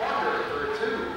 Walker for two.